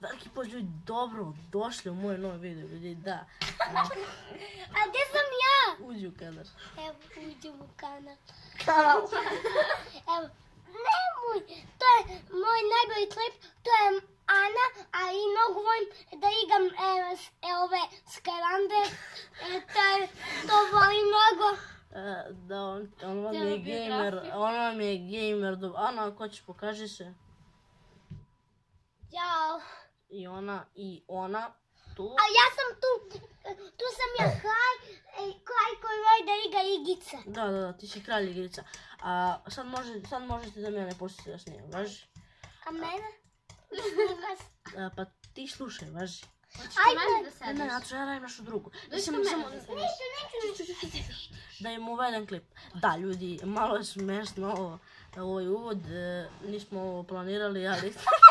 Veliki pozdrav ljudi, dobro, došli u moj novi video, ljudi, da. A gdje sam ja? Uđi u kadar. Evo, uđem u kanal. Kanal. Evo, nemoj, to je moj najbolji klip, to je Ana, a i mnogo volim da igram e, s- e, ove skarande, e, to, je, to volim mnogo. E, da, on, on vam je gamer, on vam je gamer. Ana, ako ćeš pokaži se. Ćao. I ona, i ona, tu. A ja sam tu, tu sam ja kraj, e, kraj koji da igra igice. Da, da, da, ti si kralj igrica. A sad, može, sad možete da mene pustite da snijem, važi? A mene? E, pa ti slušaj, važi. Hoćeš mene da Ne, sedeš? ne, ja radim. Dođi samo, mene da. Neću, neću. da im uvedem klip. Da, ljudi, malo je smešno ovo, ovaj uvod, e, nismo ovo planirali, ali...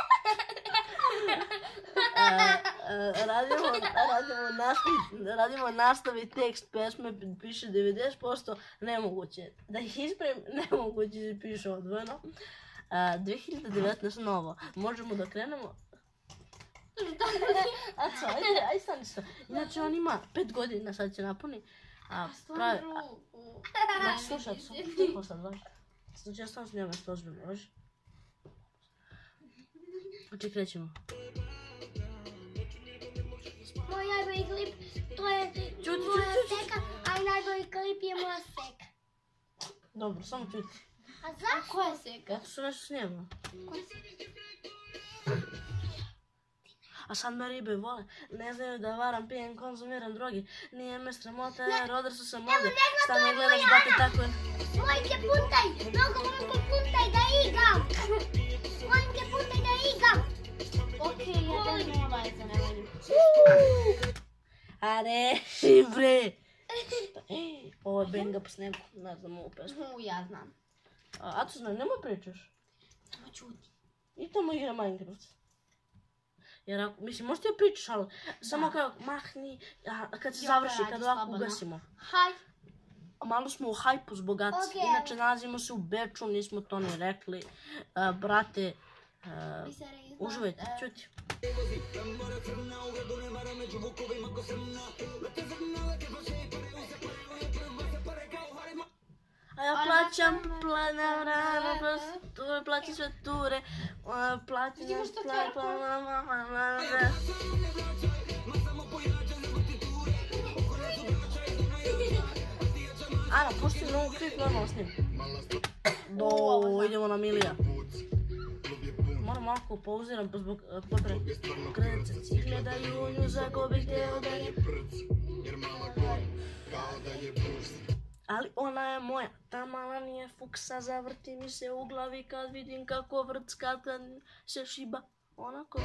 Radimo, radimo, nastavi, radimo nastavi tekst pesme, piše 90%, nemoguće. Da ih ispravim, nemoguće se piše odvojeno. E, 2019 novo, možemo da krenemo? A co, ajde, ajde stani se. Inače on ima 5 godina, sad će napuni. A pravi, da slušaj, tiho sad, vaš. Znači ja sam s njome što ozbiljno, vaš. Znači krećemo. Moj najbolji klip, to je čuti, moja čuti, seka, a najbolji klip je moja seka. Dobro, samo čuti. A zašto? Ko je seka? Ja su nešto snijema. A sad me ribe vole, ne znaju da varam, pijem, konzumiram drogi. Nije me sramota, jer odrasao sam ovdje. Šta me gledaš, bate, tako je. Molim te puntaj, mnogo mnogo puntaj da igram. Molim te puntaj da igram. Okej, ja te veze, ne volim. A reši bre! Ovo je benga po snegu, ne znam ovu pesmu. Ja znam. A, a tu znam, nemoj pričaš. Samo čuti. I tamo igra Minecraft. Jer ako, mislim, možete joj pričaš, ali samo kao mahni, a kad se završi, kad ovako ugasimo. Haj. Malo smo u hajpu zbog. Inače, nalazimo se u Beču, nismo to ni rekli. Brate, uživajte, čuti. A ja plaćam plana vrana, prosture, plaćam sve ture, a, plaćam Vidimo što plaćam to je. plana Ana, pušti novu klip, normalno snim. Do, idemo na Milija. Moram malo pauziram pa zbog potrebe. Krecaci gledaju nju za ko bih htio da je Ali ona je moja, ta mala nije fuksa, zavrti mi se u glavi kad vidim kako vrcka kad se šiba. Onako.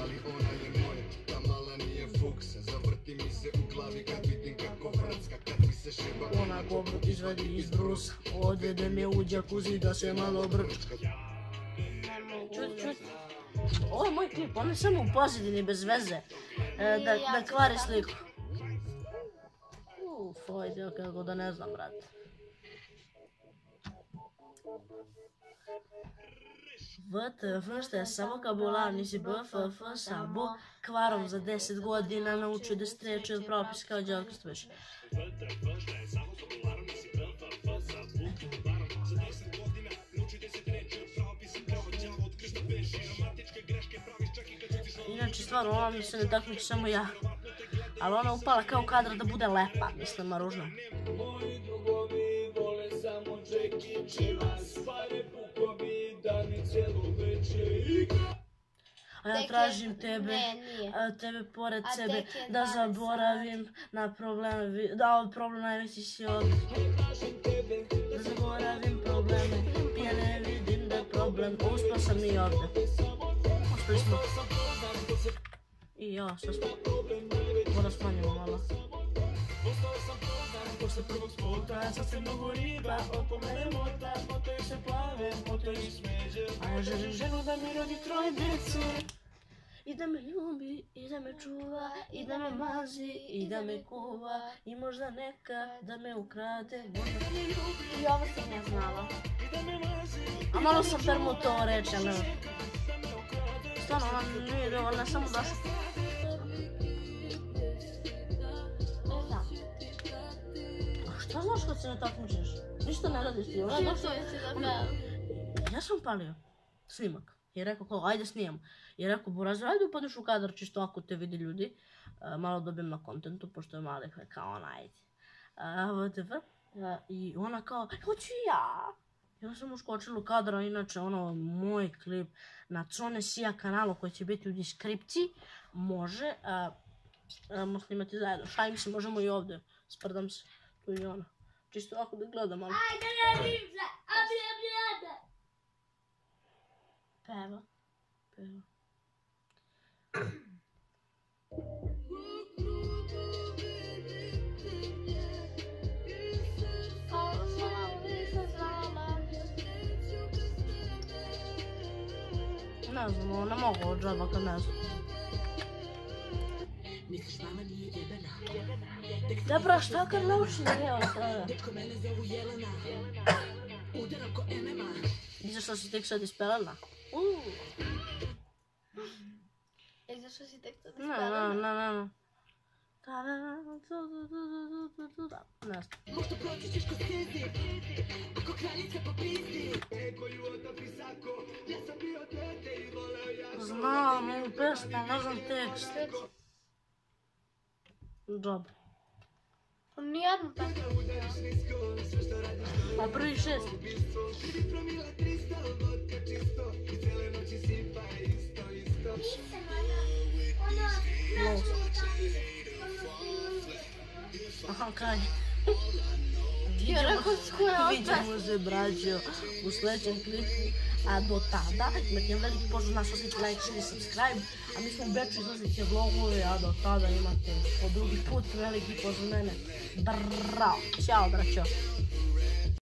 Ona govno izvadi iz brusa, odvede me u džakuzi da se malo brčka. Čut, čut. Ovo je moj klip, on je samo u pozadini bez veze. E, da, da kvari sliku. Uf, ovaj dio kako da ne znam, brate. VTF što je samo kabular, nisi BFF sabo. Kvarom za 10 godina naučio da streče od propis kao dželkost već. Inače, stvarno, ona mi se ne takmiči samo ja. Ali ona upala kao kadra da bude lepa, mislim, a ružna. A ja tražim tebe, Ne, nije. a tebe pored A sebe, da 12 zaboravim na probleme, da od problem najveći si ovdje. Da zaboravim probleme, ja ne vidim da problem, uspio sam i ovdje. Uspili smo. I ja, šta smo? Moram smanjimo malo. Posle prvog spota, sam se mnogo riba, oko mene mota, motoji se plave, motoji smeđe. A ja želim ženu da mi rodi troje djece. I da me ljubi, i da me čuva, i da me mazi, i da me kuva, i možda neka da me ukrade, možda da me ljubi, I ovo sam ja znala. i da me mazi. A malo sam ali ne. Stvarno, ona nije dovoljna, samo da se ne takmičiš. Ništa ne radiš ti. Ona je došla, ja sam palio snimak. I rekao kao, ajde snijemo. I rekao, Burazir, ajde upadneš u kadar čisto ako te vidi ljudi. E, malo dobijem na kontentu, pošto je mali kao ona, ajde. E, whatever. E, I ona kao, hoću ja. Ja sam uskočila u kadra, inače ono, moj klip na Cone Sija kanalu koji će biti u deskripciji, može, ajmo snimati zajedno. Šajim se, možemo i ovdje, sprdam se, tu i ona. Przecież to wygląda, mam. A, telewizja! Obrzebrzada! Pera, pera. Não, não morro, já vai começar. nek slama nije jebena. Dobro, šta kad naučim evo sada? Dečko mene zovu Jelena. Udaram ko MMA. I zašto si tek sad ispelena? Uuu. Uh. E, zašto si tek sad na na Na na na Možda proći ćeš kod stezi Ako kraljica popizdi Ego ju otopi sako Ja sam bio dete i voleo ja Znam, ovu pesmu, ne znam tekst dobro. Nijedno tako ne prvi šest. Aha, kraj. Vidimo se, vidimo se, brađo, u sljedećem klipu. A do tada, imate jedan veliki pozdrav like, share i subscribe. A mi smo u Beču izlazit će vlogove, a do tada imate po drugi put veliki pozdrav mene. Bravo, ćao braćo.